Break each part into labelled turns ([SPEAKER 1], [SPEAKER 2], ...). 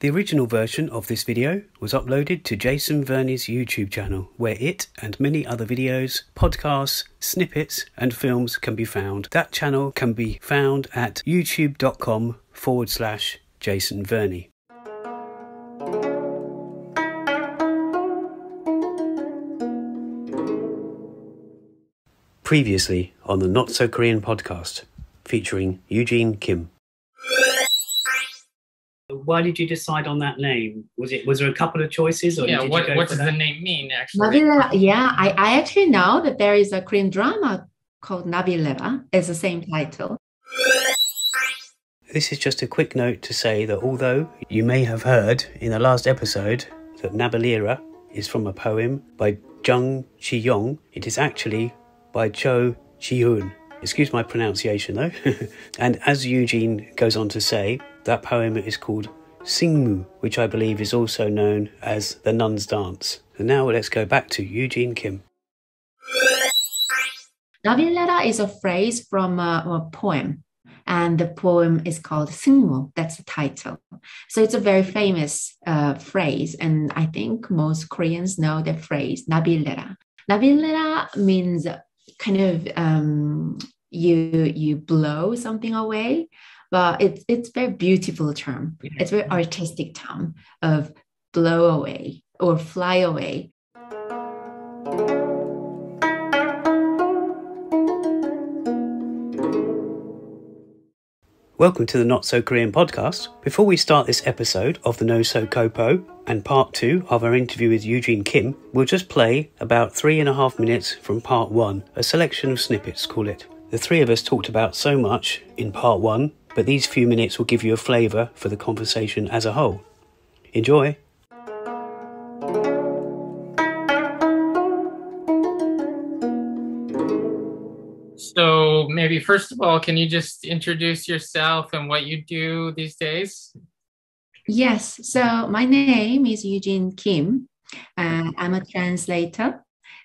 [SPEAKER 1] The original version of this video was uploaded to Jason Verney's YouTube channel, where it and many other videos, podcasts, snippets, and films can be found. That channel can be found at youtube.com forward slash Jason Verney. Previously on the Not So Korean podcast, featuring Eugene Kim. Why did you decide on that name? Was it was there a couple of choices, or
[SPEAKER 2] yeah,
[SPEAKER 1] did
[SPEAKER 2] what
[SPEAKER 1] you go
[SPEAKER 2] what does
[SPEAKER 1] that?
[SPEAKER 2] the name mean actually?
[SPEAKER 3] Navilera, yeah, I, I actually know that there is a Korean drama called Navilera. It's the same title.
[SPEAKER 1] This is just a quick note to say that although you may have heard in the last episode that Nabillera is from a poem by Jung Chi-yong, it is actually by Cho Chi-hoon. Excuse my pronunciation though. and as Eugene goes on to say, that poem is called Singmu, which I believe is also known as the Nun's Dance. And now let's go back to Eugene Kim.
[SPEAKER 3] Navilera is a phrase from a, a poem, and the poem is called Singmu. That's the title. So it's a very famous uh, phrase, and I think most Koreans know the phrase Navilera. Navilera means kind of um, you you blow something away, but it's it's very beautiful term. It's very artistic term of blow away or fly away.
[SPEAKER 1] Welcome to the Not So Korean podcast. Before we start this episode of the No So Kopo and part two of our interview with Eugene Kim, we'll just play about three and a half minutes from part one, a selection of snippets, call it. The three of us talked about so much in part one, but these few minutes will give you a flavour for the conversation as a whole. Enjoy!
[SPEAKER 2] So maybe first of all, can you just introduce yourself and what you do these days?
[SPEAKER 3] Yes, so my name is Eugene Kim. Uh, I'm a translator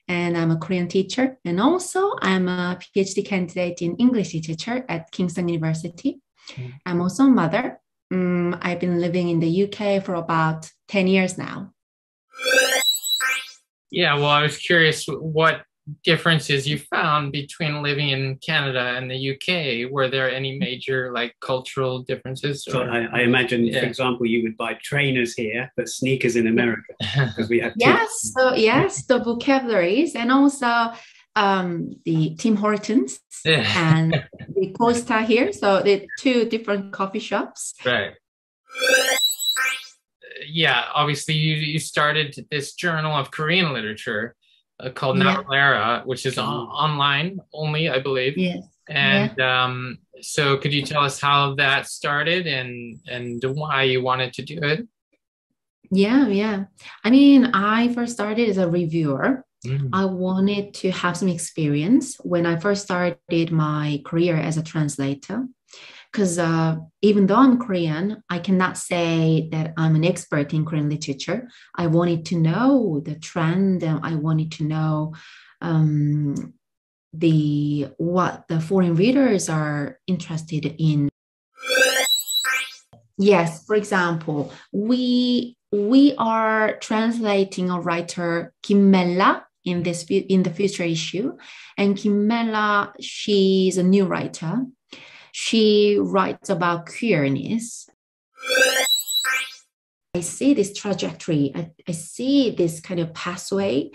[SPEAKER 3] and I'm a Korean teacher. And also, I'm a PhD candidate in English literature at Kingston University.
[SPEAKER 2] Mm.
[SPEAKER 3] I'm also a mother. Mm, I've been living in the UK for about 10 years now.
[SPEAKER 2] Yeah, well, I was curious what differences you found between living in Canada and the UK. Were there any major like cultural differences?
[SPEAKER 1] So I, I imagine, for example, you would buy trainers here, but sneakers in America, because we have two.
[SPEAKER 3] Yes, so yes, the vocabularies and also um, the Tim Hortons and the Costa here. So the two different coffee shops.
[SPEAKER 2] right. Yeah, obviously you you started this journal of Korean literature uh, called
[SPEAKER 3] Yeah.
[SPEAKER 2] Which is on, online only, I believe.
[SPEAKER 3] Yes.
[SPEAKER 2] And um, so, could you tell us how that started and and why you wanted to do it?
[SPEAKER 3] Yeah, yeah. I mean, I first started as a reviewer.
[SPEAKER 2] Mm.
[SPEAKER 3] I wanted to have some experience when I first started my career as a translator. Because uh, even though I'm Korean, I cannot say that I'm an expert in Korean literature. I wanted to know the trend, and I wanted to know um, the what the foreign readers are interested in. Yes, for example, we we are translating a writer Kim Mella in this in the future issue, and Kim Mella she's a new writer. She writes about queerness. I see this trajectory. I, I see this kind of pathway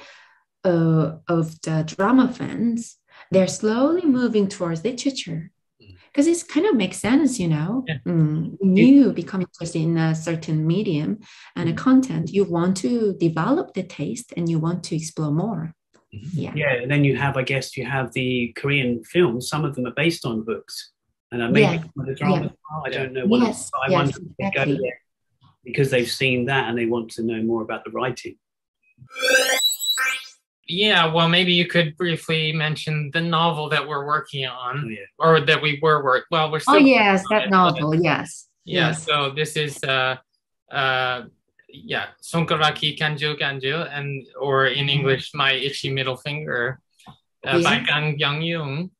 [SPEAKER 3] uh, of the drama fans. They're slowly moving towards literature because it kind of makes sense, you know.
[SPEAKER 2] Yeah.
[SPEAKER 3] Mm, when you become interested in a certain medium and a content, you want to develop the taste and you want to explore more. Yeah.
[SPEAKER 1] Yeah, and then you have, I guess, you have the Korean films. Some of them are based on books, and uh, maybe
[SPEAKER 3] Yeah,
[SPEAKER 1] some the dramas.
[SPEAKER 3] yeah.
[SPEAKER 1] are. I don't know. What
[SPEAKER 3] Yes,
[SPEAKER 1] I
[SPEAKER 3] yes,
[SPEAKER 1] wonder if they go
[SPEAKER 3] exactly.
[SPEAKER 1] there because they've seen that and they want to know more about the writing.
[SPEAKER 2] Yeah, well, maybe you could briefly mention the novel that we're working
[SPEAKER 1] Oh,
[SPEAKER 2] on,
[SPEAKER 1] yeah.
[SPEAKER 2] or that we were work. Well, we're still.
[SPEAKER 3] Oh yes,
[SPEAKER 2] working on
[SPEAKER 3] that
[SPEAKER 2] it,
[SPEAKER 3] novel.
[SPEAKER 2] but-
[SPEAKER 3] Yes.
[SPEAKER 2] Yeah.
[SPEAKER 3] Yes.
[SPEAKER 2] So this is uh, uh, yeah, Sonkaraki Kanju Kanju, and or in English, my itchy middle finger, uh, by
[SPEAKER 3] Yeah.
[SPEAKER 2] Kang Young Young.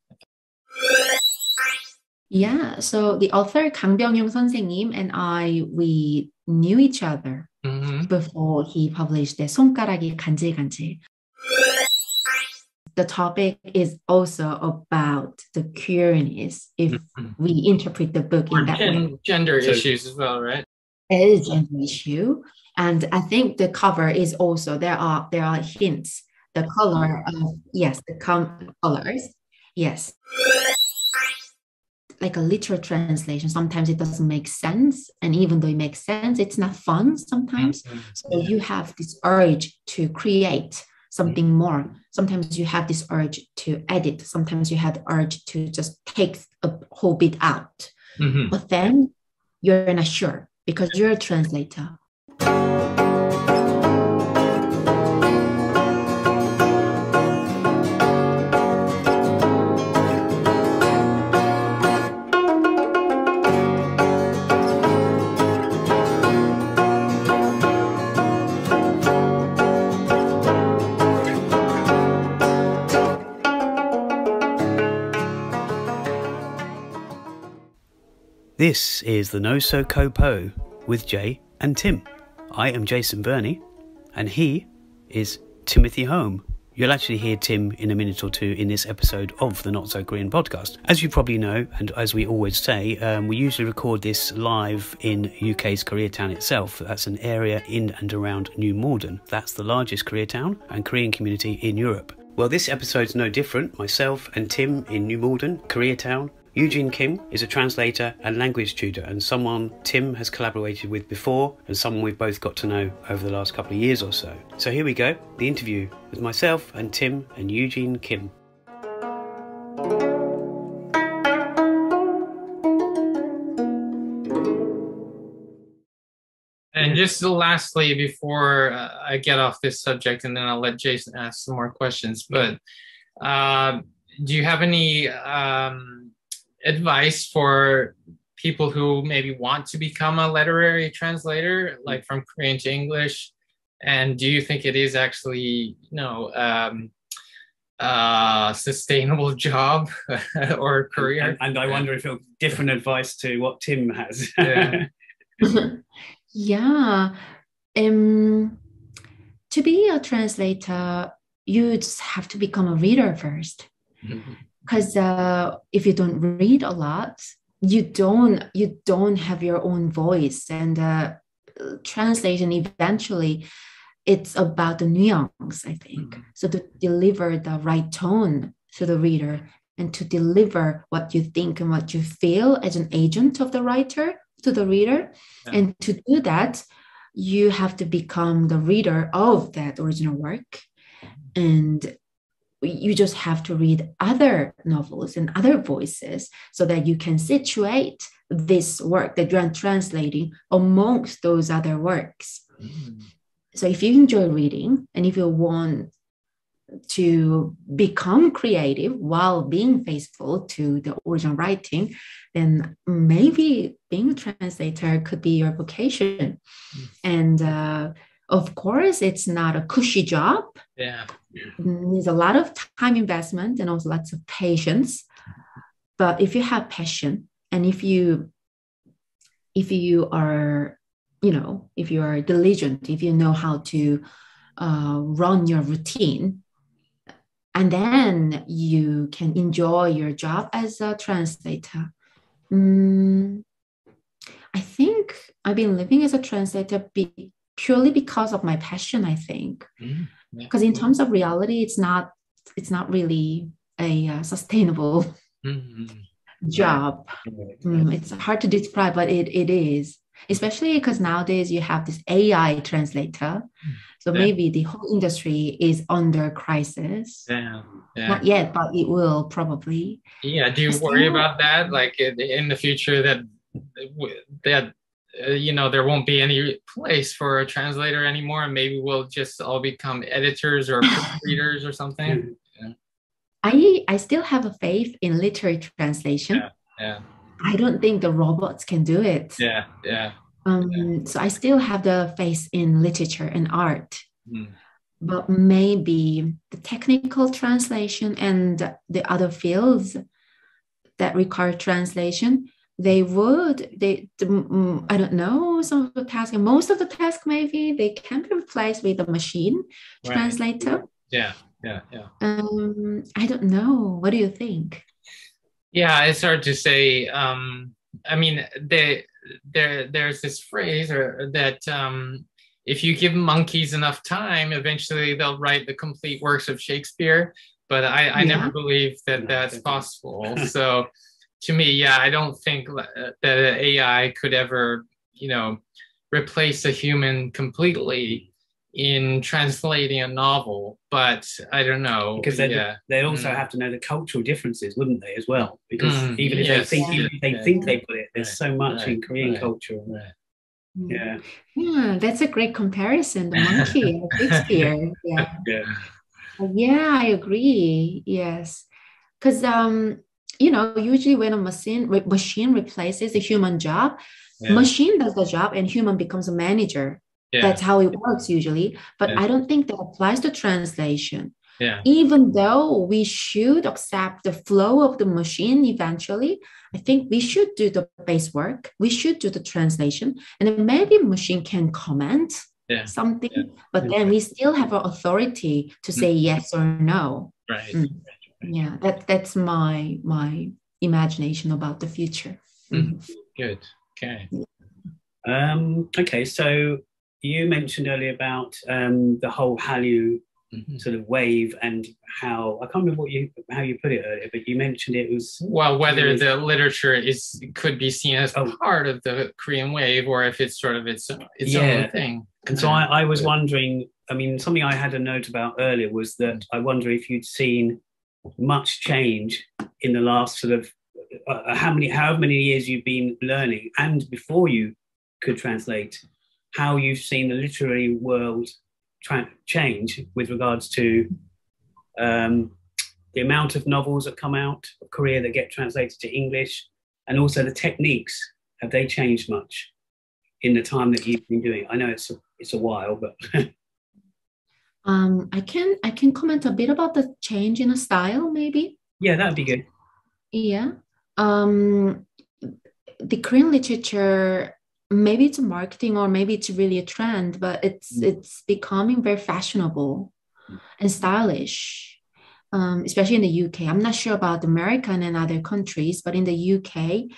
[SPEAKER 3] Yeah, so the author Kang Byung-young 선생님 and I, we knew each other
[SPEAKER 2] Mhm.
[SPEAKER 3] before he published the 손가락이 간질간질. The topic is also about the queerness if
[SPEAKER 2] Mhm.
[SPEAKER 3] we interpret the book
[SPEAKER 2] Or
[SPEAKER 3] in that way.
[SPEAKER 2] gender
[SPEAKER 4] So-
[SPEAKER 2] issues as well, right?
[SPEAKER 3] It is an issue. And I think the cover is also there are there are hints. The color of yes, the com- colors. Yes. Like a literal translation, sometimes it doesn't make sense. And even though it makes sense, it's not fun sometimes.
[SPEAKER 2] Mhm.
[SPEAKER 3] So you have this urge to create something more. Sometimes you have this urge to edit. Sometimes you have the urge to just take a whole bit out.
[SPEAKER 2] Mhm.
[SPEAKER 3] But then you're not sure because you're a translator.
[SPEAKER 4] This is the No So Co Po with Jay and Tim. I am Jason Verney, and he is Timothy Home. You'll actually hear Tim in a minute or two in this episode of the Not So Korean podcast. As you probably know, and as we always say, um, we usually record this live in UK's Koreatown itself. That's an area in and around New Malden. That's the largest Koreatown and Korean community in Europe. Well, this episode's no different. Myself and Tim in New Malden, Koreatown, Eugene Kim is a translator and language tutor, and someone Tim has collaborated with before, and someone we've both got to know over the last couple of years or so. So here we go the interview with myself and Tim and Eugene Kim.
[SPEAKER 2] And just lastly, before uh, I get off this subject, and then I'll let Jason ask some more questions. But uh, do you have any um, advice for people who maybe want to become a literary translator, like from Korean to English? And do you think it is actually, you know, um, a sustainable job or career?
[SPEAKER 4] And, and I wonder if it'll different advice to what Tim has.
[SPEAKER 2] Yeah.
[SPEAKER 3] yeah. Um, to be a translator, you just have to become a reader first. Because uh, if you don't read a lot, you don't you don't have your own voice, and uh, translation eventually it's about the nuance. I think
[SPEAKER 2] Mhm.
[SPEAKER 3] so to deliver the right tone to the reader and to deliver what you think and what you feel as an agent of the writer to the reader.
[SPEAKER 2] Yeah.
[SPEAKER 3] And to do that, you have to become the reader of that original work. And you just have to read other novels and other voices so that you can situate this work that you're translating amongst those other works. So if you enjoy reading and if you want to become creative while being faithful to the original writing, then maybe being a translator could be your vocation.
[SPEAKER 2] Mm.
[SPEAKER 3] And uh, of course, it's not a cushy job.
[SPEAKER 2] yeah.
[SPEAKER 3] Needs a lot of time investment and also lots of patience. But if you have passion and if you if you are you know if you are diligent if you know how to uh, run your routine and then you can enjoy your job as a translator Mm, i think i've been living as a translator be, purely because of my passion i think.
[SPEAKER 2] Yeah.
[SPEAKER 3] because in terms of reality it's not it's not really a uh, sustainable
[SPEAKER 2] Mhm.
[SPEAKER 3] job Mm, it's hard to describe, but it, it is, especially because nowadays you have this AI translator. So
[SPEAKER 2] Yeah.
[SPEAKER 3] maybe the whole industry is under crisis.
[SPEAKER 2] Yeah. Yeah.
[SPEAKER 3] Not yet, but it will probably.
[SPEAKER 2] Yeah. Do you worry about that? Like in, in the future that that uh, you know there won't be any place for a translator anymore, and maybe we'll just all become editors or readers or something.
[SPEAKER 3] I, I still have a faith in literary translation.
[SPEAKER 2] Yeah. Yeah.
[SPEAKER 3] I don't think the robots can do it.
[SPEAKER 2] Yeah. Yeah.
[SPEAKER 3] Um, So I still have the faith in literature and art.
[SPEAKER 2] Mm.
[SPEAKER 3] but maybe the technical translation and the other fields that require translation they would they i don't know some of the tasks most of the tasks maybe they can be replaced with a machine
[SPEAKER 2] Right.
[SPEAKER 3] translator
[SPEAKER 2] Yeah, yeah, yeah.
[SPEAKER 3] um i don't know what do you think
[SPEAKER 2] Yeah, it's hard to say. Um, I mean, they, there, there's this phrase or that um, if you give monkeys enough time, eventually they'll write the complete works of Shakespeare. But I, I never believe that that's possible. so, to me, yeah, I don't think uh, that AI could ever, you know, replace a human completely in translating a novel. But I don't know.
[SPEAKER 4] because they
[SPEAKER 2] yeah.
[SPEAKER 4] they also
[SPEAKER 2] Mm.
[SPEAKER 4] have to know the cultural differences, wouldn't they, as well? Because
[SPEAKER 2] Mm,
[SPEAKER 4] even if
[SPEAKER 2] yes.
[SPEAKER 4] they think even if they
[SPEAKER 2] Yeah.
[SPEAKER 4] think they put it, there's
[SPEAKER 2] Right,
[SPEAKER 4] so much
[SPEAKER 2] right,
[SPEAKER 4] in Korean
[SPEAKER 2] right,
[SPEAKER 4] culture.
[SPEAKER 2] Right.
[SPEAKER 4] Yeah,
[SPEAKER 3] yeah that's a great comparison the monkey and shakespeare yeah
[SPEAKER 4] yeah,
[SPEAKER 3] Yeah, I agree. Yes, because um, you know, usually when a machine re- machine replaces a human job,
[SPEAKER 2] Yeah.
[SPEAKER 3] machine does the job and human becomes a manager.
[SPEAKER 2] Yeah.
[SPEAKER 3] That's how it works usually. But
[SPEAKER 2] Yeah.
[SPEAKER 3] I don't think that applies to translation.
[SPEAKER 2] Yeah.
[SPEAKER 3] Even though we should accept the flow of the machine eventually, I think we should do the base work. We should do the translation, and then maybe machine can comment
[SPEAKER 2] Yeah.
[SPEAKER 3] something,
[SPEAKER 2] Yeah.
[SPEAKER 3] but then we still have an authority to say yes or no.
[SPEAKER 2] Right.
[SPEAKER 3] Mm. Yeah, that that's my my imagination about the future.
[SPEAKER 2] Mhm. Good. Okay.
[SPEAKER 4] Um, okay, so you mentioned earlier about um, the whole Hallyu
[SPEAKER 2] Mhm.
[SPEAKER 4] sort of wave and how I can't remember what you how you put it earlier, but you mentioned it was
[SPEAKER 2] Well, whether
[SPEAKER 4] Yes.
[SPEAKER 2] the literature is could be seen as
[SPEAKER 4] Oh.
[SPEAKER 2] part of the Korean wave, or if it's sort of its its
[SPEAKER 4] Yeah.
[SPEAKER 2] own thing.
[SPEAKER 4] And so I, I was wondering, I mean, something I had a note about earlier was that I wonder if you'd seen much change in the last sort of uh, how many, however many years you've been learning and before you could translate, how you've seen the literary world tra- change with regards to um, the amount of novels that come out of Korea that get translated to English and also the techniques. Have they changed much in the time that you've been doing? I know it's a, it's a while, but
[SPEAKER 3] Um, I can I can comment a bit about the change in a style, maybe.
[SPEAKER 4] yeah, that'd be good.
[SPEAKER 3] Yeah. Um, the Korean literature, maybe it's a marketing or maybe it's really a trend, but it's
[SPEAKER 4] Mm.
[SPEAKER 3] it's becoming very fashionable and stylish, um, especially in the UK. I'm not sure about American and other countries, but in the UK,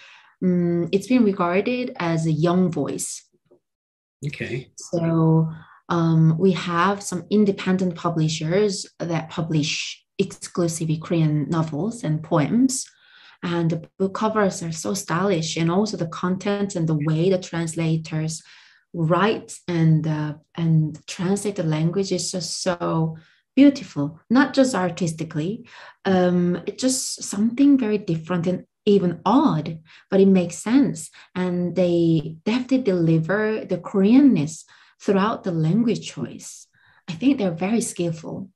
[SPEAKER 3] um, it's been regarded as a young voice.
[SPEAKER 4] Okay.
[SPEAKER 3] So um, we have some independent publishers that publish exclusively Korean novels and poems. And the book covers are so stylish, and also the content and the way the translators write and uh, and translate the language is just so beautiful. Not just artistically, um, it's just something very different and even odd, but it makes sense. And they definitely deliver the Koreanness throughout the language choice. I think they're very skillful.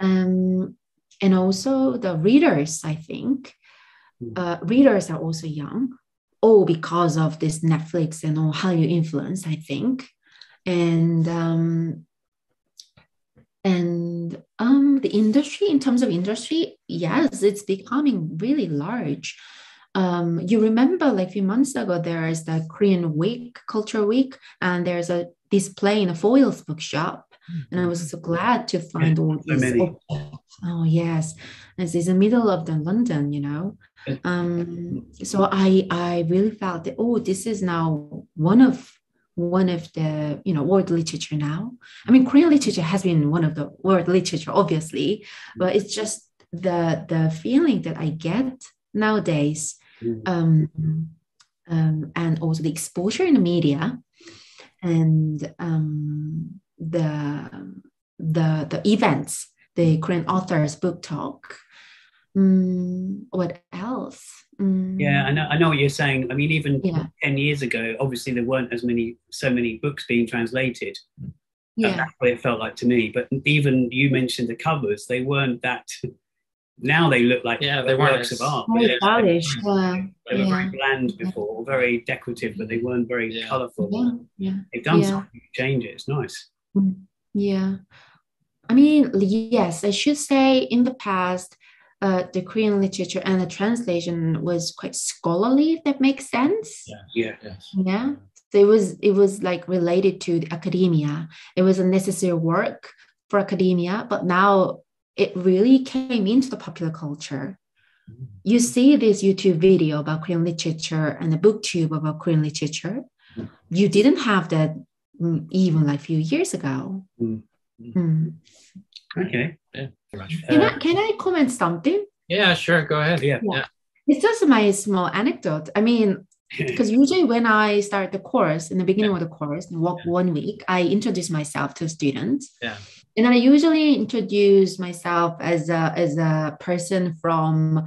[SPEAKER 3] Um, and also the readers, I think, uh, readers are also young, all because of this Netflix and all Hallyu influence, I think. And um, and um, the industry, in terms of industry, yes, it's becoming really large. Um, you remember, like a few months ago, there is the Korean Week, Culture Week, and there's a display in a Foyles bookshop. And I was so glad to find all
[SPEAKER 4] so
[SPEAKER 3] these.
[SPEAKER 4] many.
[SPEAKER 3] objects. Oh yes, this is the middle of the London, you know. Um, so I I really felt that oh, this is now one of one of the you know world literature now. I mean, Korean literature has been one of the world literature, obviously, but it's just the the feeling that I get nowadays,
[SPEAKER 4] Mm.
[SPEAKER 3] um, um, and also the exposure in the media, and um, the the the events, the Korean authors book talk. Mm, what else? Mm,
[SPEAKER 4] Yeah, I know. I know what you're saying. I mean, even
[SPEAKER 3] Yeah.
[SPEAKER 4] ten years ago, obviously there weren't as many, so many books being translated. And
[SPEAKER 3] Yeah.
[SPEAKER 4] That's what it felt like to me. But even you mentioned the covers; they weren't that. Now they look like
[SPEAKER 2] Yeah, they weren't
[SPEAKER 4] works of art.
[SPEAKER 3] Very
[SPEAKER 4] They-
[SPEAKER 3] stylish. Yeah.
[SPEAKER 4] They were
[SPEAKER 3] Yeah.
[SPEAKER 4] very bland before, very decorative, but they weren't very
[SPEAKER 2] Yeah.
[SPEAKER 4] colourful.
[SPEAKER 3] Yeah. Yeah.
[SPEAKER 4] They've done
[SPEAKER 3] Yeah.
[SPEAKER 4] some huge changes. It's nice.
[SPEAKER 3] Yeah. I mean, yes, I should say in the past, uh, the Korean literature and the translation was quite scholarly, if that makes sense.
[SPEAKER 2] Yeah.
[SPEAKER 4] Yeah.
[SPEAKER 2] Yes.
[SPEAKER 3] Yeah. So it was it was like related to the academia. It was a necessary work for academia, but now it really came into the popular culture. You see this YouTube video about Korean literature and the booktube about Korean literature. You didn't have that even like a few years ago.
[SPEAKER 4] Mm.
[SPEAKER 3] Mm.
[SPEAKER 4] Okay.
[SPEAKER 2] Very much.
[SPEAKER 3] Can,
[SPEAKER 4] Uh,
[SPEAKER 3] I, can I comment something?
[SPEAKER 2] Yeah, sure. Go ahead.
[SPEAKER 4] Yeah.
[SPEAKER 3] Yeah. It's just my small anecdote. I mean, because usually when I start the course in the beginning of the course, walk
[SPEAKER 2] Yeah.
[SPEAKER 3] one week, I introduce myself to students.
[SPEAKER 2] Yeah.
[SPEAKER 3] And I usually introduce myself as a as a person from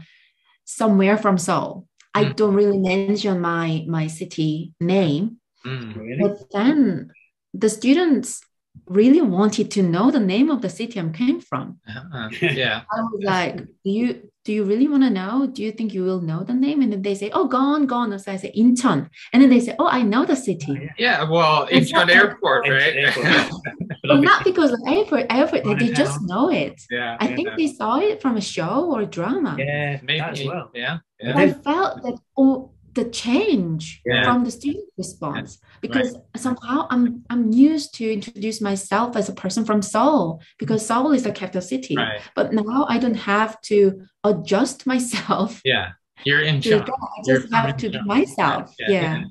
[SPEAKER 3] somewhere from Seoul. I
[SPEAKER 2] Mm.
[SPEAKER 3] don't really mention my my city name,
[SPEAKER 2] Mm.
[SPEAKER 4] Really?
[SPEAKER 3] but then the students really wanted to know the name of the city I'm came from.
[SPEAKER 2] Uh, yeah.
[SPEAKER 3] I was like, do you do you really want to know? Do you think you will know the name? And then they say, oh, gone, gone. So I say Incheon. And then they say, oh, I know the city.
[SPEAKER 2] Yeah. Well,
[SPEAKER 3] It's
[SPEAKER 2] Incheon
[SPEAKER 3] not-
[SPEAKER 2] Airport, right?
[SPEAKER 4] Airport.
[SPEAKER 3] But not because of airport, airport, they, they just know it.
[SPEAKER 2] yeah.
[SPEAKER 3] I think they saw it from a show or drama.
[SPEAKER 4] Yeah,
[SPEAKER 2] Maybe.
[SPEAKER 4] as well.
[SPEAKER 2] Yeah. Yeah.
[SPEAKER 3] I felt that oh, the change
[SPEAKER 2] Yeah.
[SPEAKER 3] from the student response because somehow I'm I'm used to introduce myself as a person from Seoul because Seoul is the capital city.
[SPEAKER 2] Right.
[SPEAKER 3] But now I don't have to adjust myself
[SPEAKER 2] Yeah. You're
[SPEAKER 3] in
[SPEAKER 2] Incheon.
[SPEAKER 3] that. I
[SPEAKER 2] You're
[SPEAKER 3] just have to be myself.
[SPEAKER 2] Yeah.
[SPEAKER 3] Yeah.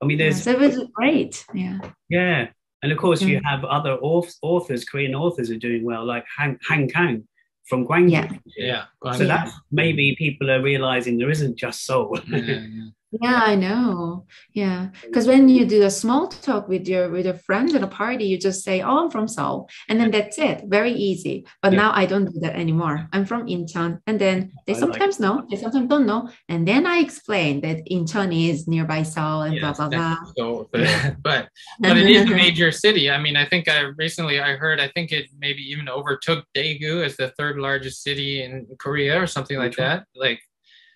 [SPEAKER 4] I mean,
[SPEAKER 3] Yeah,
[SPEAKER 4] there's
[SPEAKER 3] So it was great. Yeah.
[SPEAKER 4] yeah, and of course you have other authors, Korean authors are doing well, like Han, Han Kang from Gwangju.
[SPEAKER 3] Yeah.
[SPEAKER 2] Yeah.
[SPEAKER 4] So
[SPEAKER 3] Yeah.
[SPEAKER 4] that's maybe people are realizing there isn't just Seoul.
[SPEAKER 2] Yeah, yeah.
[SPEAKER 3] Yeah, I know. Yeah, because when you do a small talk with your with your friends at a party, you just say, "Oh, I'm from Seoul," and then that's it. Very easy. But
[SPEAKER 4] Yeah.
[SPEAKER 3] now I don't do that anymore. I'm from Incheon, and then they
[SPEAKER 4] I like
[SPEAKER 3] sometimes know, they sometimes don't know, and then I explain that Incheon is nearby Seoul and
[SPEAKER 2] Yes,
[SPEAKER 3] blah blah blah.
[SPEAKER 2] So, but, but but it is a major city. I mean, I think I recently I heard I think it maybe even overtook Daegu as the third largest city in Korea or something like that. Like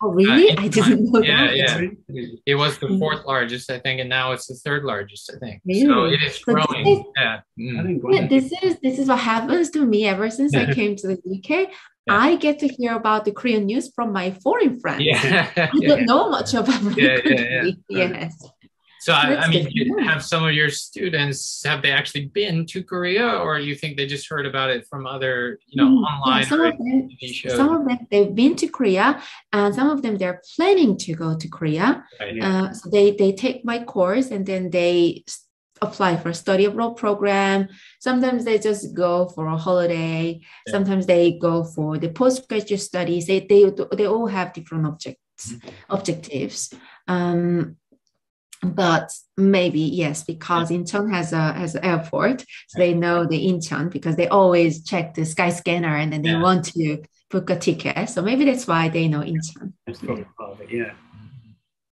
[SPEAKER 3] oh, really?
[SPEAKER 2] Uh,
[SPEAKER 3] I didn't know
[SPEAKER 2] Yeah,
[SPEAKER 3] that.
[SPEAKER 2] yeah. it was the
[SPEAKER 3] Mm.
[SPEAKER 2] fourth largest, I think, and now it's the third largest, I think. So
[SPEAKER 3] Really?
[SPEAKER 2] it is
[SPEAKER 3] But this
[SPEAKER 2] growing.
[SPEAKER 3] is-
[SPEAKER 2] Yeah. Mm.
[SPEAKER 3] Yeah, this is this is what happens to me ever since I came to the UK.
[SPEAKER 2] Yeah.
[SPEAKER 3] I get to hear about the Korean news from my foreign friends.
[SPEAKER 2] Yeah.
[SPEAKER 3] I don't know much about my
[SPEAKER 2] Yeah, yeah,
[SPEAKER 3] country.
[SPEAKER 2] yeah.
[SPEAKER 3] Yes.
[SPEAKER 2] So I, I mean, have some of your students have they actually been to Korea, or you think they just heard about it from other, you know,
[SPEAKER 3] Mm, yeah,
[SPEAKER 2] online
[SPEAKER 3] some
[SPEAKER 2] or
[SPEAKER 3] of them, some of them they've been to Korea, and some of them they're planning to go to Korea.
[SPEAKER 2] Right.
[SPEAKER 4] Yeah.
[SPEAKER 3] Uh, so they they take my course and then they apply for a study abroad program. Sometimes they just go for a holiday.
[SPEAKER 2] Yeah.
[SPEAKER 3] Sometimes they go for the postgraduate studies. They they they all have different objects
[SPEAKER 2] Mm-hmm.
[SPEAKER 3] objectives. Um, but maybe yes, because Incheon has a has an airport, so they know the Incheon because they always check the Skyscanner and then they
[SPEAKER 2] Yeah.
[SPEAKER 3] want to book a ticket. So maybe that's why they know Incheon.
[SPEAKER 4] That's probably part of it, yeah.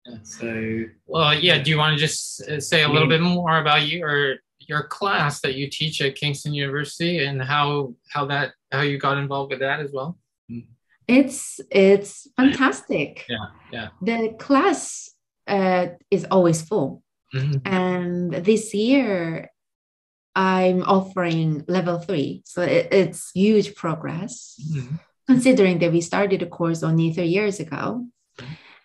[SPEAKER 2] Yeah.
[SPEAKER 4] So
[SPEAKER 2] Well, yeah. Do you want to just uh, say a little bit more about you or your class that you teach at Kingston University and how how that how you got involved with that as well?
[SPEAKER 3] It's it's fantastic.
[SPEAKER 2] Yeah, yeah.
[SPEAKER 3] The class uh, is always full,
[SPEAKER 2] Mhm.
[SPEAKER 3] and this year I'm offering level three, so it, it's huge progress
[SPEAKER 2] Mhm.
[SPEAKER 3] considering that we started the course only three years ago.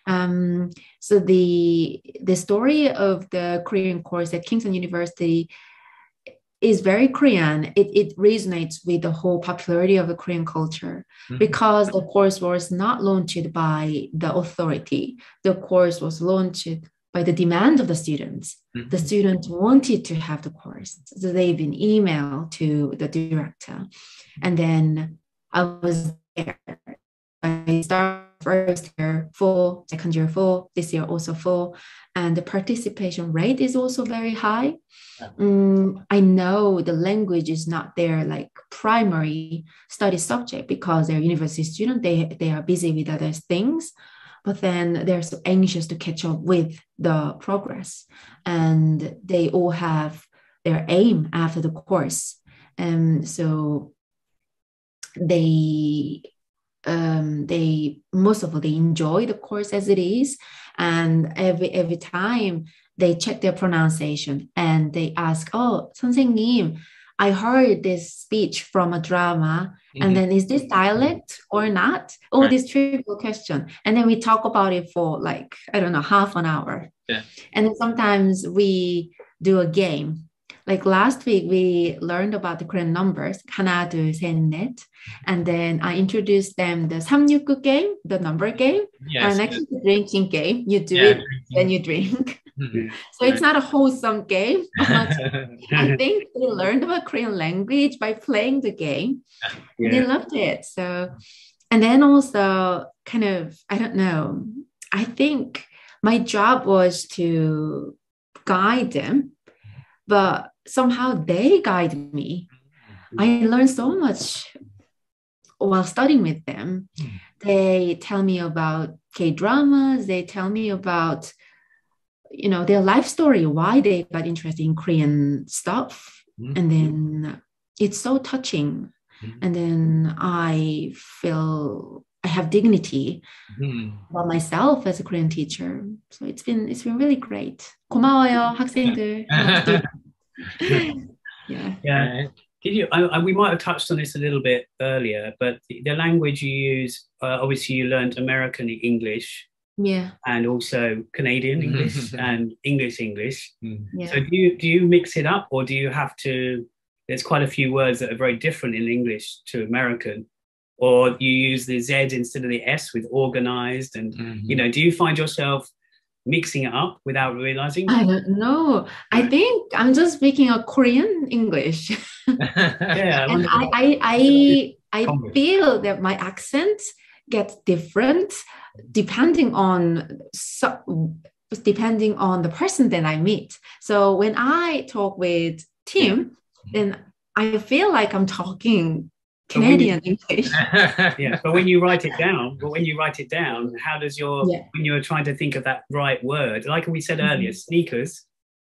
[SPEAKER 3] Um, so the the story of the Korean course at Kingston University is very Korean. It, it resonates with the whole popularity of the Korean culture
[SPEAKER 2] Mhm.
[SPEAKER 3] because the course was not launched by the authority. The course was launched by the demand of the students.
[SPEAKER 2] Mhm.
[SPEAKER 3] The students wanted to have the course. So they even emailed to the director. And then I was there. I started first year full, second year full, this year also full. And the participation rate is also very high. Mm, I know the language is not their like primary study subject because they're university student. They they are busy with other things, but then they're so anxious to catch up with the progress, and they all have their aim after the course, and so they um, they most of all they enjoy the course as it is, and every every time they check their pronunciation and they ask, "Oh, 선생님, I heard this speech from a drama,
[SPEAKER 2] Mhm.
[SPEAKER 3] and then is this dialect or not? All
[SPEAKER 2] Right.
[SPEAKER 3] this trivial question, and then we talk about it for like I don't know half an hour.
[SPEAKER 2] Yeah.
[SPEAKER 3] And then sometimes we do a game. Like last week, we learned about the Korean numbers, 하나, 둘, 셋, 넷. And then I introduced them the 369 game, the number game,
[SPEAKER 2] yes.
[SPEAKER 3] and actually the drinking game. You do
[SPEAKER 2] yeah.
[SPEAKER 3] it, then you drink.
[SPEAKER 2] Mhm.
[SPEAKER 3] So it's not a wholesome game, but I
[SPEAKER 4] yeah.
[SPEAKER 3] think they learned about Korean language by playing the game. and They loved it. So, and then also kind of, I don't know, I think my job was to guide them, but somehow they guide me. I learned so much while studying with them.
[SPEAKER 2] Hmm.
[SPEAKER 3] They tell me about K dramas, they tell me about you know their life story why they got interested in korean stuff
[SPEAKER 2] Mhm.
[SPEAKER 3] and then it's so touching
[SPEAKER 2] Mhm.
[SPEAKER 3] and then i feel i have dignity
[SPEAKER 2] Mhm.
[SPEAKER 3] about myself as a korean teacher so it's been it's been really great 고마워요 학생들 yeah
[SPEAKER 4] yeah. Did you? I, I, we might have touched on this a little bit earlier, but the, the language you use, uh, obviously, you learned American English
[SPEAKER 3] yeah
[SPEAKER 4] and also Canadian English and English English.
[SPEAKER 2] Mhm.
[SPEAKER 3] yeah
[SPEAKER 4] So do you do you mix it up, or do you have to? There's quite a few words that are very different in English to American, or you use the Z instead of the S with organized, and
[SPEAKER 2] Mhm.
[SPEAKER 4] you know, do you find yourself mixing it up without realizing?
[SPEAKER 3] i don't know. I think i'm just speaking a korean english.
[SPEAKER 4] Yeah, I
[SPEAKER 3] and I I I, I feel that my accent gets different depending on so, depending on the person that I meet. So when I talk with Tim, then I feel like I'm talking
[SPEAKER 4] But when you-
[SPEAKER 3] Canadian English.
[SPEAKER 4] yeah but when you write it down but when you write it down how does your
[SPEAKER 3] Yeah.
[SPEAKER 4] when you're trying to think of that right word like we said
[SPEAKER 3] Mhm.
[SPEAKER 4] earlier sneakers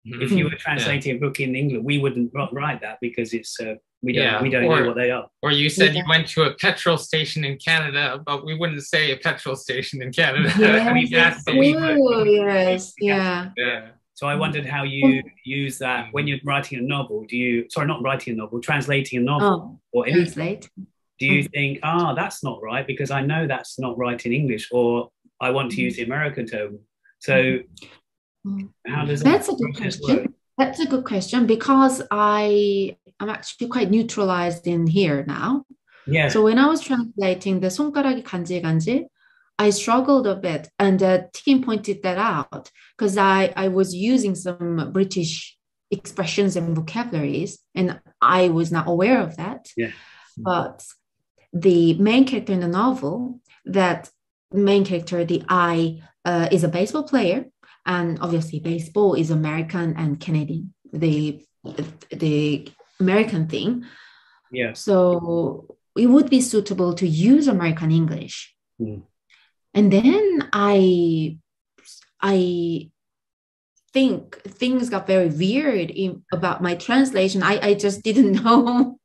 [SPEAKER 2] Mhm.
[SPEAKER 4] if you were translating a book in england we wouldn't write that because it's uh, we don't
[SPEAKER 2] Yeah,
[SPEAKER 4] we don't
[SPEAKER 2] or-
[SPEAKER 4] know what they are
[SPEAKER 2] Or you said you went to a petrol station in Canada, but we wouldn't say a petrol station in Canada.
[SPEAKER 3] Yes,
[SPEAKER 2] we
[SPEAKER 3] that's
[SPEAKER 2] asked that we
[SPEAKER 3] Yes, yeah.
[SPEAKER 2] Yeah.
[SPEAKER 4] so i wondered how you use that when you're writing a novel do you sorry not writing a novel translating a novel
[SPEAKER 3] Oh,
[SPEAKER 4] or any
[SPEAKER 3] translate.
[SPEAKER 4] do you think ah that's not right because i know that's not right in english or i want to use the american term so
[SPEAKER 3] Mm.
[SPEAKER 4] how does
[SPEAKER 3] That's a
[SPEAKER 4] that
[SPEAKER 3] good
[SPEAKER 4] process
[SPEAKER 3] question.
[SPEAKER 4] work?
[SPEAKER 3] That's a good question because I am actually quite neutralized in here now.
[SPEAKER 4] yeah
[SPEAKER 3] So when I was translating the 손가락이 간질간질, I struggled a bit, and uh, Tim pointed that out because I I was using some British expressions and vocabularies, and I was not aware of that.
[SPEAKER 4] Yeah.
[SPEAKER 3] But the main character in the novel, that main character, the I, uh, is a baseball player, and obviously baseball is American and Canadian. The the American thing.
[SPEAKER 4] yeah
[SPEAKER 3] So it would be suitable to use American English.
[SPEAKER 4] Mm.
[SPEAKER 3] And then I I think things got very weird in, about my translation. I, I just didn't know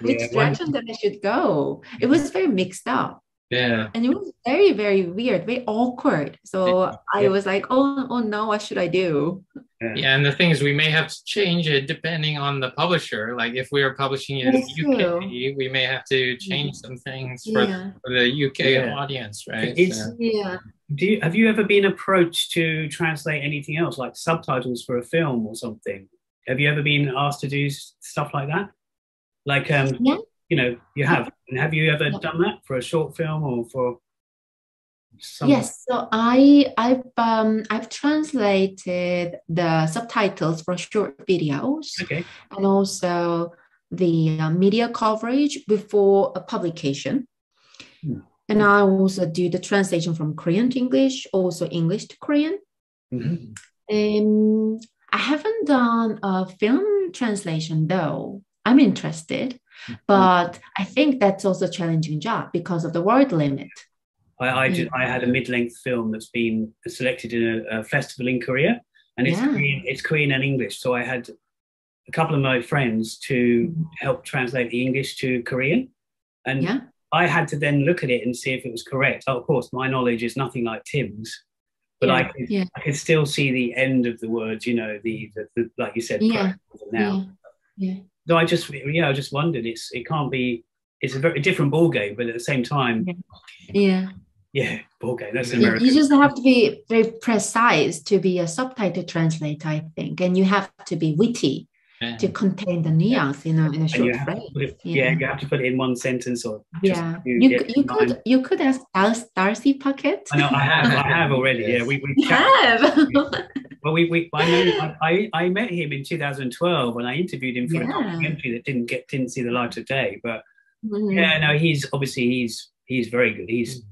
[SPEAKER 3] which
[SPEAKER 4] Yeah, one-
[SPEAKER 3] direction that I should go. It was very mixed up.
[SPEAKER 2] Yeah.
[SPEAKER 3] And it was very, very weird, very awkward. So I was like, oh, oh no, what should I do?
[SPEAKER 2] Yeah, and the thing is, we may have to change it depending on the publisher. Like if we are publishing it in
[SPEAKER 3] That's
[SPEAKER 2] the UK,
[SPEAKER 3] true.
[SPEAKER 2] we may have to change some things for,
[SPEAKER 3] Yeah.
[SPEAKER 2] for the UK
[SPEAKER 4] Yeah.
[SPEAKER 2] audience, right?
[SPEAKER 4] It's-
[SPEAKER 2] So-
[SPEAKER 3] Yeah.
[SPEAKER 4] Do you, have you ever been approached to translate anything else, like subtitles for a film or something? Have you ever been asked to do stuff like that? Like, um,
[SPEAKER 3] Yeah.
[SPEAKER 4] you know, you have. And have you ever
[SPEAKER 3] Yeah.
[SPEAKER 4] done that for a short film or for? Some,
[SPEAKER 3] Yes, so I I've um I've translated the subtitles for short videos
[SPEAKER 4] Okay.
[SPEAKER 3] and also the uh, media coverage before a publication.
[SPEAKER 4] Hmm.
[SPEAKER 3] And I also do the translation from Korean to English, also English to Korean.
[SPEAKER 4] Mhm.
[SPEAKER 3] Um, I haven't done a film translation though. I'm interested, but I think that's also a challenging job because of the word limit.
[SPEAKER 4] I, I,
[SPEAKER 3] Mm.
[SPEAKER 4] did, I had a mid-length film that's been selected in a, a festival in Korea, and it's
[SPEAKER 3] Yeah.
[SPEAKER 4] Korean, it's Korean and English. So I had a couple of my friends to
[SPEAKER 3] Mhm.
[SPEAKER 4] help translate the English to Korean, and
[SPEAKER 3] Yeah.
[SPEAKER 4] I had to then look at it and see if it was correct. Oh, of course, my knowledge is nothing like Tim's, but I
[SPEAKER 3] Yeah,
[SPEAKER 4] could
[SPEAKER 3] yeah.
[SPEAKER 4] I could still see the end of the words. You know, the, the, the like you said,
[SPEAKER 3] Yeah,
[SPEAKER 4] and.
[SPEAKER 3] Yeah.
[SPEAKER 4] no, I just yeah, I just wondered. It's it can't be. It's a very different ball game, but at the same time,
[SPEAKER 3] Yeah.
[SPEAKER 4] yeah, ball game. That's American.
[SPEAKER 3] you just have to be very precise to be a subtitle translator, I think, and you have to be witty
[SPEAKER 2] Yeah.
[SPEAKER 3] to contain the nuance in a, in a short
[SPEAKER 4] you have
[SPEAKER 3] phrase.
[SPEAKER 4] put yeah.
[SPEAKER 3] Yeah.
[SPEAKER 4] you have to put it in one sentence or just
[SPEAKER 3] Yeah,
[SPEAKER 4] you
[SPEAKER 3] you,
[SPEAKER 4] get
[SPEAKER 3] c- you
[SPEAKER 4] in
[SPEAKER 3] could
[SPEAKER 4] mind.
[SPEAKER 3] you could ask Dar- Darcy Paquet.
[SPEAKER 4] I know I have I have already.
[SPEAKER 2] Yes.
[SPEAKER 4] Yeah, we we
[SPEAKER 3] have.
[SPEAKER 4] Well, we, we I, know, I, I I met him in 2012 when I interviewed him for a
[SPEAKER 3] Yeah.
[SPEAKER 4] documentary that didn't get didn't see the light of day. But
[SPEAKER 3] Mhm.
[SPEAKER 4] yeah, no, he's obviously he's he's very good. He's you know,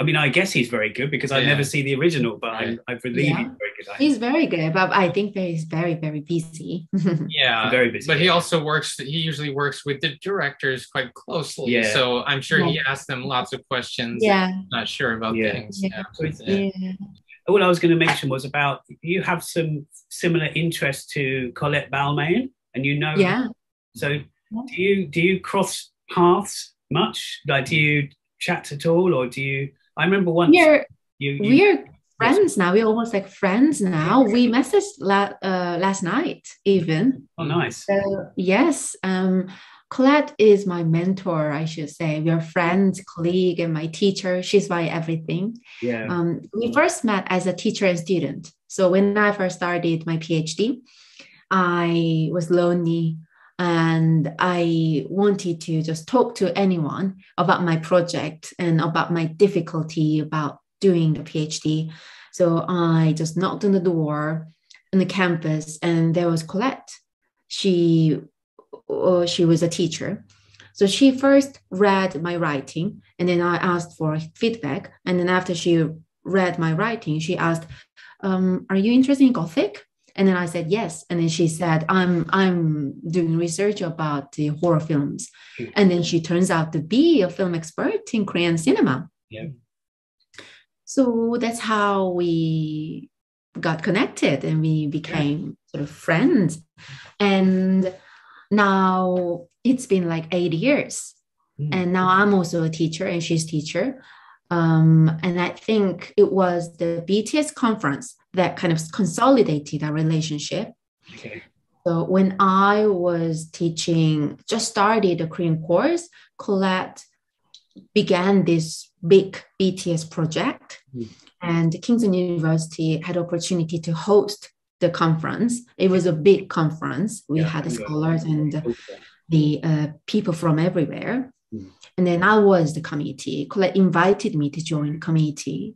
[SPEAKER 4] I mean, I guess he's very good because I
[SPEAKER 2] Yeah.
[SPEAKER 4] never see the original, but I I believe
[SPEAKER 3] Yeah.
[SPEAKER 4] he's very good. I,
[SPEAKER 3] He's very good, but I think that he's very very busy.
[SPEAKER 2] Yeah,
[SPEAKER 4] very busy.
[SPEAKER 2] but he also works. He usually works with the directors quite closely.
[SPEAKER 4] Yeah.
[SPEAKER 2] So I'm sure he asks them lots of questions.
[SPEAKER 3] yeah,
[SPEAKER 2] Not sure about
[SPEAKER 4] Yeah.
[SPEAKER 2] things.
[SPEAKER 3] Yeah.
[SPEAKER 2] Yeah.
[SPEAKER 4] Uh,
[SPEAKER 3] yeah.
[SPEAKER 4] all I was going to mention was about you have some similar interest to Colette Balmain, and you know,
[SPEAKER 3] yeah.
[SPEAKER 4] So do you do you cross paths much? Like, do you chat at all, or do you? I remember once
[SPEAKER 3] We're
[SPEAKER 4] you, you
[SPEAKER 3] we're friends now. We're almost like friends now. We messaged la- uh, last night even.
[SPEAKER 4] oh nice
[SPEAKER 3] So yes, um, Colette is my mentor. I should say we are friends, colleague, and my teacher. She's my everything.
[SPEAKER 4] yeah
[SPEAKER 3] Um, we first met as a teacher and student. So when I first started my PhD, I was lonely and I wanted to just talk to anyone about my project and about my difficulty about doing the PhD. So I just knocked on the door on the campus, and there was Colette. She uh, she was a teacher. So she first read my writing, and then I asked for feedback. And then after she read my writing, she asked, um, "Are you interested in Gothic?" And then I said yes. And then she said, "I'm I'm doing research about the horror films."
[SPEAKER 4] Hmm.
[SPEAKER 3] And then she turns out to be a film expert in Korean cinema.
[SPEAKER 4] Yeah.
[SPEAKER 3] So that's how we got connected, and we became sort of friends. And now it's been like eight years
[SPEAKER 4] Mm.
[SPEAKER 3] and now i'm also a teacher and she's teacher um, and i think it was the bts conference that kind of consolidated our relationship
[SPEAKER 4] okay
[SPEAKER 3] so when i was teaching just started a korean course colette began this big bts project
[SPEAKER 4] Mm.
[SPEAKER 3] and kingston university had opportunity to host the conference it was a big conference we
[SPEAKER 4] Yeah,
[SPEAKER 3] had the
[SPEAKER 4] I know.
[SPEAKER 3] scholars and
[SPEAKER 4] Okay.
[SPEAKER 3] the uh, people from everywhere.
[SPEAKER 4] Mm.
[SPEAKER 3] And then I was the committee. Colette invited me to join committee.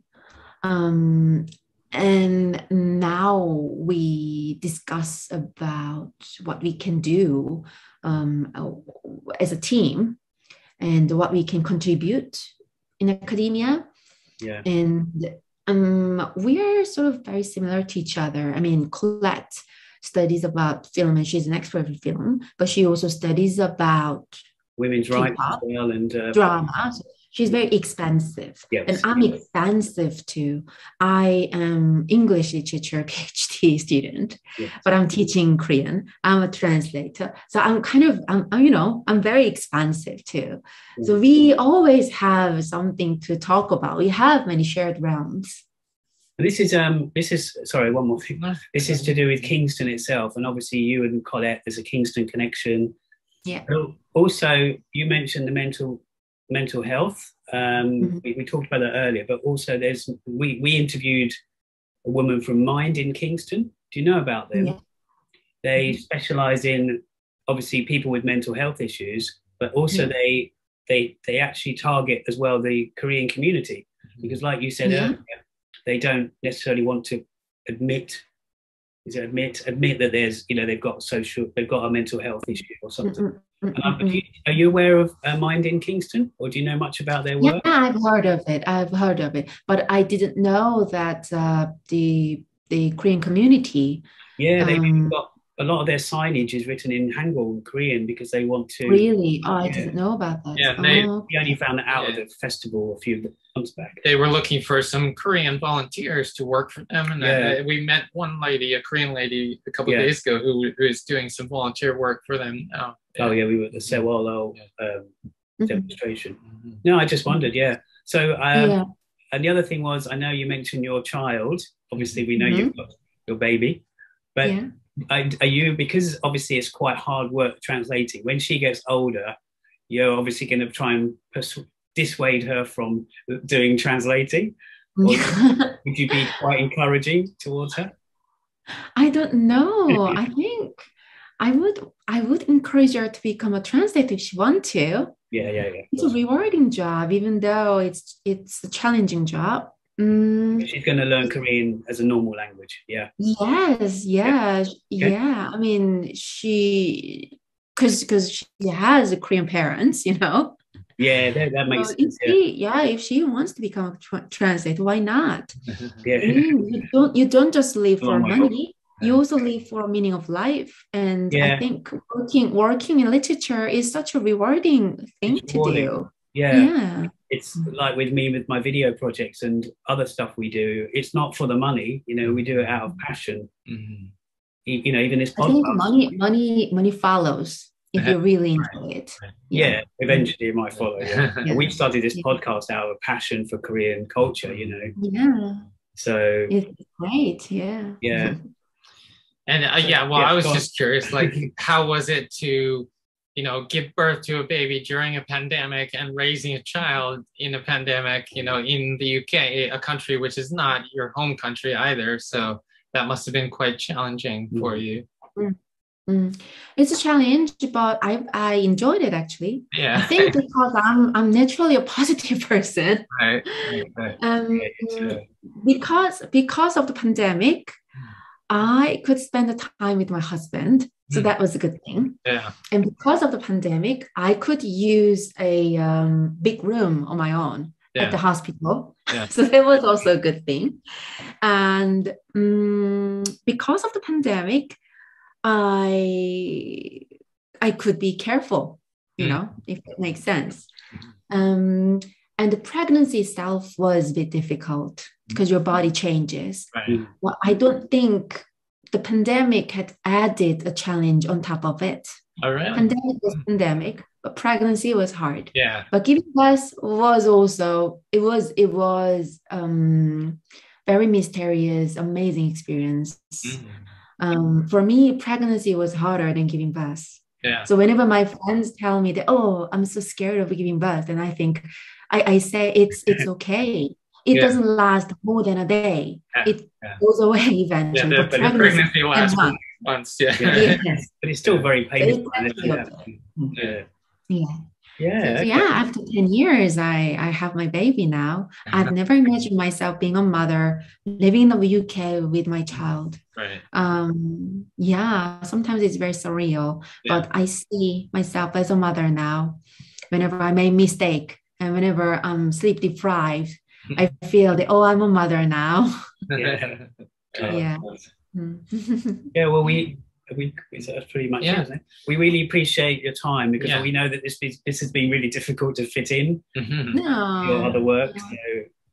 [SPEAKER 3] Um, and now we discuss about what we can do um, uh, as a team and what we can contribute in academia.
[SPEAKER 4] yeah
[SPEAKER 3] And um, we are sort of very similar to each other. I mean, Colette studies about film and she's an expert in film, but she also studies about
[SPEAKER 4] women's rights as well and uh,
[SPEAKER 3] drama. So she's very expansive.
[SPEAKER 4] yes
[SPEAKER 3] And I'm expansive too. I am English literature PhD student,
[SPEAKER 4] yes.
[SPEAKER 3] but I'm teaching Korean. I'm a translator. So I'm kind of, I'm, I'm, you know, I'm very expansive too. So we always have something to talk about. We have many shared realms.
[SPEAKER 4] this is um this is sorry one more thing this is to do with kingston itself and obviously you and colette there's a kingston connection
[SPEAKER 3] Yeah.
[SPEAKER 4] Also you mentioned the mental mental health um
[SPEAKER 3] Mhm.
[SPEAKER 4] we, we talked about that earlier but also there's we we interviewed a woman from mind in kingston do you know about them
[SPEAKER 3] Yeah.
[SPEAKER 4] they
[SPEAKER 3] Mhm.
[SPEAKER 4] specialize in obviously people with mental health issues but also
[SPEAKER 3] Yeah.
[SPEAKER 4] they they they actually target as well the korean community because like you said
[SPEAKER 3] Yeah.
[SPEAKER 4] earlier they don't necessarily want to admit is it admit admit that there's you know they've got social they've got a mental health issue or something
[SPEAKER 3] Mm, mm, mm,
[SPEAKER 4] um, you, are you aware of uh, mind in kingston or do you know much about their work?
[SPEAKER 3] Yeah, I've heard of it. I've heard of it, but I didn't know that uh, the the Korean community
[SPEAKER 4] yeah they've
[SPEAKER 3] um,
[SPEAKER 4] got a lot of their signage is written in hangul and korean because they want to
[SPEAKER 3] really. Oh, I
[SPEAKER 4] Yeah.
[SPEAKER 3] didn't know about that.
[SPEAKER 2] Yeah, they-
[SPEAKER 3] Oh,
[SPEAKER 4] we only found that out at the festival a few months back
[SPEAKER 2] They were looking for some Korean volunteers to work for them, and
[SPEAKER 4] Yeah.
[SPEAKER 2] uh, we met one lady, a Korean lady, a couple
[SPEAKER 4] Yeah.
[SPEAKER 2] of days ago who, who is doing some volunteer work for them now.
[SPEAKER 4] oh yeah we were at the sewolo um,
[SPEAKER 3] mhm.
[SPEAKER 4] demonstration
[SPEAKER 2] Mhm.
[SPEAKER 4] no i just wondered yeah so um,
[SPEAKER 3] yeah.
[SPEAKER 4] and the other thing was i know you mentioned your child obviously we know
[SPEAKER 3] Mhm.
[SPEAKER 4] you've got your baby but
[SPEAKER 3] yeah.
[SPEAKER 4] Are, are you because obviously it's quite hard work translating. When she gets older, you're obviously going to try and persu- dissuade her from doing translating. Or would you be quite encouraging towards her?
[SPEAKER 3] I don't know. I think I would I would encourage her to become a translator if she want to.
[SPEAKER 4] Yeah, yeah, yeah.
[SPEAKER 3] It's a rewarding job, even though it's it's a challenging job. Mm,
[SPEAKER 4] She's going to learn Korean as a normal language. Yeah.
[SPEAKER 3] yes, yeah, yeah. I mean, she because because she has a Korean parents, you know.
[SPEAKER 4] Yeah, that, that makes
[SPEAKER 3] So if
[SPEAKER 4] sense. Yeah.
[SPEAKER 3] she, yeah, if she wants to become a tra- translator, why not?
[SPEAKER 4] yeah.
[SPEAKER 3] Mean, you don't you don't just live
[SPEAKER 4] Oh
[SPEAKER 3] for
[SPEAKER 4] my God.
[SPEAKER 3] money. You also live for a meaning of life, and
[SPEAKER 4] Yeah.
[SPEAKER 3] I think working working in literature is such a rewarding thing
[SPEAKER 4] It's
[SPEAKER 3] to
[SPEAKER 4] rewarding.
[SPEAKER 3] do.
[SPEAKER 4] Yeah.
[SPEAKER 3] Yeah,
[SPEAKER 4] It's like with me with my video projects and other stuff we do. It's not for the money. You know, we do it out of passion.
[SPEAKER 2] Mhm.
[SPEAKER 4] You, you know, even this
[SPEAKER 3] I think
[SPEAKER 4] podcast.
[SPEAKER 3] money money money follows if you really enjoy it.
[SPEAKER 4] Yeah, eventually it might follow. Yeah.
[SPEAKER 3] Yeah.
[SPEAKER 4] We started this
[SPEAKER 3] Yeah.
[SPEAKER 4] podcast out of passion for Korean culture. You know,
[SPEAKER 3] yeah,
[SPEAKER 4] so
[SPEAKER 3] it's great. Yeah,
[SPEAKER 4] Yeah.
[SPEAKER 2] And uh, yeah, well,
[SPEAKER 4] Yeah,
[SPEAKER 2] I was just curious, like, how was it to, you know, give birth to a baby during a pandemic and raising a child in a pandemic, you know, in the UK, a country which is not your home country either. So that must have been quite challenging for you.
[SPEAKER 3] Mm. it's a challenge, but I I enjoyed it actually.
[SPEAKER 2] Yeah.
[SPEAKER 3] I think because I'm I'm naturally a positive person.
[SPEAKER 2] right, right, right.
[SPEAKER 3] Um,
[SPEAKER 4] Yeah, uh,
[SPEAKER 3] because because of the pandemic, I could spend the time with my husband, so
[SPEAKER 2] Mm.
[SPEAKER 3] that was a good thing.
[SPEAKER 2] Yeah.
[SPEAKER 3] And because of the pandemic, I could use a um, big room on my own
[SPEAKER 2] Yeah.
[SPEAKER 3] at the hospital.
[SPEAKER 2] Yeah.
[SPEAKER 3] so that was also a good thing. And mm, because of the pandemic, I I could be careful, you
[SPEAKER 2] Mm.
[SPEAKER 3] know, if it makes sense. Um, and the pregnancy itself was a bit difficult because your body changes.
[SPEAKER 2] Right.
[SPEAKER 3] Well, I don't think the pandemic had added a challenge on top of it.
[SPEAKER 2] Oh, really?
[SPEAKER 3] Pandemic was pandemic, but pregnancy was hard.
[SPEAKER 2] Yeah.
[SPEAKER 3] But giving birth was also it was it was um very mysterious, amazing experience.
[SPEAKER 2] Mhm.
[SPEAKER 3] Um, for me, pregnancy was harder than giving birth.
[SPEAKER 2] Yeah.
[SPEAKER 3] So whenever my friends tell me that, oh, I'm so scared of giving birth, and I think I, I say it's it's okay. It
[SPEAKER 2] Yeah.
[SPEAKER 3] doesn't last more than a day.
[SPEAKER 2] Yeah,
[SPEAKER 3] It
[SPEAKER 2] yeah.
[SPEAKER 3] goes away eventually.
[SPEAKER 2] the,
[SPEAKER 3] but
[SPEAKER 2] but
[SPEAKER 3] pregnancy
[SPEAKER 2] pregnancy lasts
[SPEAKER 3] months.
[SPEAKER 2] months. Yeah.
[SPEAKER 4] Yeah.
[SPEAKER 3] Yes.
[SPEAKER 4] but it's still very painful.
[SPEAKER 3] It's
[SPEAKER 4] isn't it?
[SPEAKER 3] definitely
[SPEAKER 4] Yeah.
[SPEAKER 3] Yeah.
[SPEAKER 4] Yeah.
[SPEAKER 3] So,
[SPEAKER 4] okay.
[SPEAKER 3] yeah, after 10 years, I, I have my baby now. I've never imagined myself being a mother, living in the UK with my child.
[SPEAKER 2] Right.
[SPEAKER 3] Um, yeah, sometimes it's very surreal,
[SPEAKER 2] Yeah.
[SPEAKER 3] but I see myself as a mother now. Whenever I make mistake and whenever I'm sleep deprived, I feel that, oh, I'm a mother now.
[SPEAKER 4] Yeah.
[SPEAKER 3] Yeah. Mm.
[SPEAKER 4] Yeah, well, we we that's pretty much
[SPEAKER 2] Yeah.
[SPEAKER 4] it, isn't it? We really appreciate your time because
[SPEAKER 2] Yeah.
[SPEAKER 4] we know that this is- this has been really difficult to fit in
[SPEAKER 2] Mhm.
[SPEAKER 4] your
[SPEAKER 3] no,
[SPEAKER 4] other work.
[SPEAKER 3] Yeah.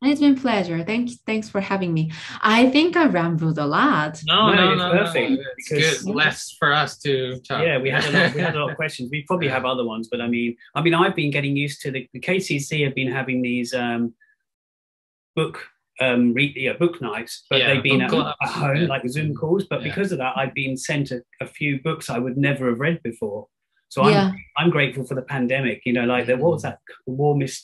[SPEAKER 4] So,
[SPEAKER 3] it's been a pleasure. Thanks, thanks for having me. I think I rambled a lot.
[SPEAKER 2] No,
[SPEAKER 4] No,
[SPEAKER 2] no,
[SPEAKER 4] it's
[SPEAKER 2] no, no.
[SPEAKER 4] perfect,
[SPEAKER 2] It's
[SPEAKER 4] because-
[SPEAKER 2] good. Less for us to talk.
[SPEAKER 4] yeah, we had a lot. We had a lot of questions. We probably have other ones, but I mean, I mean, I've been getting used to the, the KCC have been having these um, book um, re- yeah, book nights, but
[SPEAKER 2] Yeah,
[SPEAKER 4] they've been at, at home
[SPEAKER 2] yeah.
[SPEAKER 4] like Zoom calls. But
[SPEAKER 2] Yeah.
[SPEAKER 4] because of that, I've been sent a, a few books I would never have read before. So I'm
[SPEAKER 3] Yeah.
[SPEAKER 4] I'm grateful for the pandemic. You know, like the, what was that? The warmest,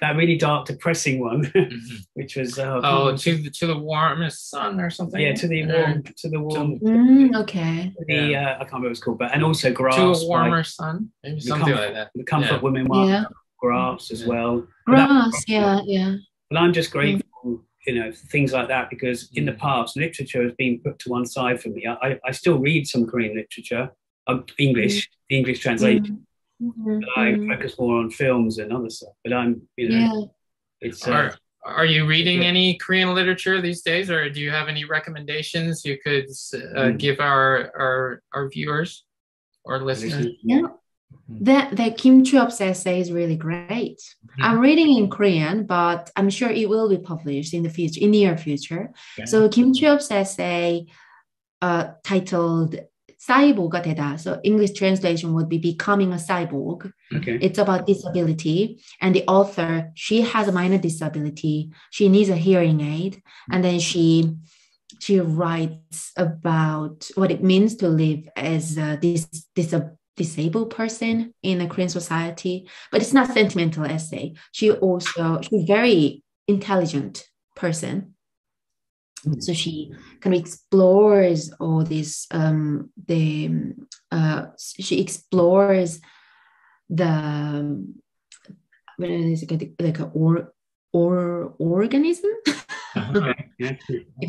[SPEAKER 4] that really dark, depressing one,
[SPEAKER 2] Mhm.
[SPEAKER 4] which was uh,
[SPEAKER 2] Oh, to the to the warmest sun or something.
[SPEAKER 4] yeah, to the
[SPEAKER 2] Or
[SPEAKER 4] warm, to the warm,
[SPEAKER 3] Mm, okay.
[SPEAKER 4] to the uh, I can't remember what it's called, but and also grass.
[SPEAKER 2] to a
[SPEAKER 4] by
[SPEAKER 2] warmer sun, maybe something
[SPEAKER 4] comfort,
[SPEAKER 2] like that.
[SPEAKER 4] The comfort
[SPEAKER 2] Yeah.
[SPEAKER 4] women one,
[SPEAKER 3] Yeah.
[SPEAKER 4] grass as
[SPEAKER 2] Yeah.
[SPEAKER 4] well. But
[SPEAKER 3] Grass, yeah, yeah.
[SPEAKER 4] Well, I'm just grateful, you know, things like that because in the
[SPEAKER 2] Mm.
[SPEAKER 4] past, literature has been put to one side for me. I, I, I still read some Korean literature, um, English, the English translation,
[SPEAKER 3] Mhm,
[SPEAKER 4] but I
[SPEAKER 3] mhm.
[SPEAKER 4] focus more on films and other stuff. But I'm, you know,
[SPEAKER 3] Yeah.
[SPEAKER 4] it's uh,
[SPEAKER 2] Are, are you reading
[SPEAKER 4] Yeah.
[SPEAKER 2] any Korean literature these days, or do you have any recommendations you could uh,
[SPEAKER 4] Mm.
[SPEAKER 2] give our, our our viewers or listeners?
[SPEAKER 3] Yeah that the Kim Cho-yeop's essay is really great.
[SPEAKER 2] Mm-hmm.
[SPEAKER 3] I'm reading in Korean, but I'm sure it will be published in the future, in near future.
[SPEAKER 4] Yeah.
[SPEAKER 3] So Kim Cho-yeop's essay, uh, titled "Cyborg so English translation would be "Becoming a Cyborg."
[SPEAKER 4] Okay.
[SPEAKER 3] It's about disability, and the author she has a minor disability. She needs a hearing aid, mm-hmm. and then she she writes about what it means to live as a dis- dis- disabled person in the Korean society. But it's not sentimental essay. She also she's very intelligent person. So she kind of explores all this. Um, the uh, she explores the what is it like, a or or organism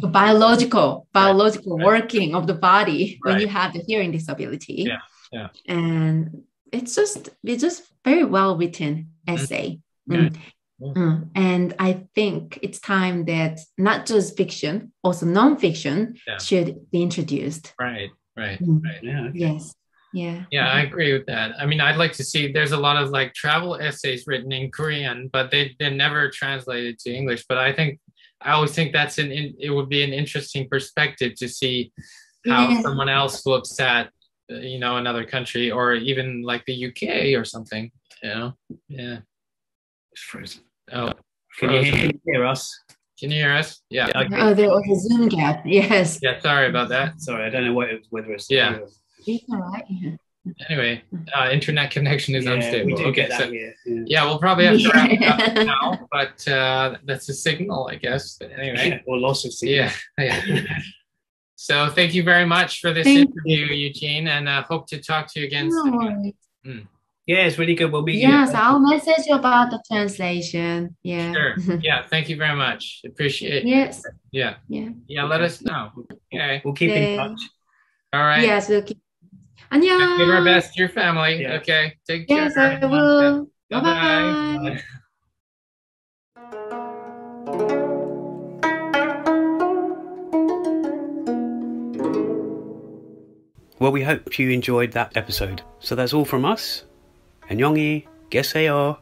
[SPEAKER 3] a biological biological
[SPEAKER 2] right.
[SPEAKER 3] working of the body when you have the hearing disability
[SPEAKER 2] Yeah, yeah.
[SPEAKER 3] and it's just it's just very well written essay
[SPEAKER 2] Yeah.
[SPEAKER 3] Mm.
[SPEAKER 2] Yeah.
[SPEAKER 3] Mm. and i think it's time that not just fiction also non-fiction
[SPEAKER 2] Yeah.
[SPEAKER 3] should be introduced
[SPEAKER 2] Right, right,
[SPEAKER 3] Mm.
[SPEAKER 2] right.
[SPEAKER 4] Yeah. okay.
[SPEAKER 3] yes yeah
[SPEAKER 2] Yeah, I agree with that. I mean, I'd like to see. There's a lot of like travel essays written in Korean, but they they're never translated to English. But I think I always think that's an in, it would be an interesting perspective to see how
[SPEAKER 3] Yeah.
[SPEAKER 2] someone else looks at you know another country or even like the UK or something. You know, yeah.
[SPEAKER 4] It's frozen.
[SPEAKER 2] Oh,
[SPEAKER 4] Can you
[SPEAKER 2] frozen.
[SPEAKER 4] hear, can you hear us?
[SPEAKER 2] Can you hear us? Yeah.
[SPEAKER 4] Yeah, okay.
[SPEAKER 3] oh there was a zoom gap yes
[SPEAKER 2] Yeah. Sorry about that.
[SPEAKER 4] Sorry, I don't know what it, whether it's.
[SPEAKER 2] Yeah.
[SPEAKER 3] it's all right yeah.
[SPEAKER 2] Anyway, uh, internet connection is
[SPEAKER 4] Yeah,
[SPEAKER 2] unstable.
[SPEAKER 4] we do
[SPEAKER 2] okay,
[SPEAKER 4] get that
[SPEAKER 2] so
[SPEAKER 4] here. Yeah.
[SPEAKER 2] yeah, we'll probably have to wrap it up now, but uh, that's a signal, I guess. But anyway,
[SPEAKER 4] or loss of signal.
[SPEAKER 2] yeah, yeah. So thank you very much for this
[SPEAKER 3] Thank
[SPEAKER 2] interview, Eugene, and uh, hope to talk to you again
[SPEAKER 3] No
[SPEAKER 2] soon.
[SPEAKER 3] worries.
[SPEAKER 4] Yeah, it's really good. We'll be.
[SPEAKER 3] Yes, I'll message you about the translation. Yeah.
[SPEAKER 2] Sure. Yeah, thank you very much. Appreciate.
[SPEAKER 3] yes.
[SPEAKER 2] Yeah,
[SPEAKER 3] Yeah.
[SPEAKER 2] yeah. Let us know. Okay.
[SPEAKER 4] We'll keep in touch.
[SPEAKER 2] All right.
[SPEAKER 3] Yes, we'll keep. 안녕.
[SPEAKER 2] Give our best to your family.
[SPEAKER 4] Yeah.
[SPEAKER 2] Okay. Take care.
[SPEAKER 3] Yes, I will.
[SPEAKER 2] Bye
[SPEAKER 3] Bye-bye.
[SPEAKER 2] bye.
[SPEAKER 4] Well, we hope you enjoyed that episode. So that's all from us. And Yongi, guess they are.